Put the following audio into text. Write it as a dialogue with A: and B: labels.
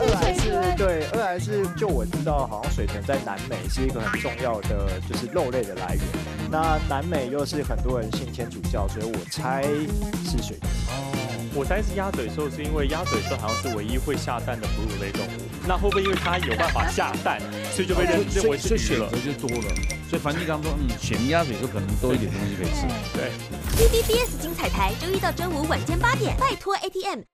A: 二来是对，二来是就我知道，好像水豚在南美是一个很重要的就是肉类的来源。那南美又是很多人信天主教，所以我猜是水豚。
B: 哦，我猜是鸭嘴兽，是因为鸭嘴兽好像是唯一会下蛋的哺乳类动物。那会不会因为它有办法下蛋，所以就被认认为是
C: 选择就多了？所以梵蒂冈说，嗯，选鸭嘴兽可能多一点东西可以吃。
B: 对。
D: T B B S 精彩台，周一到周五晚间八点，拜托 A T M。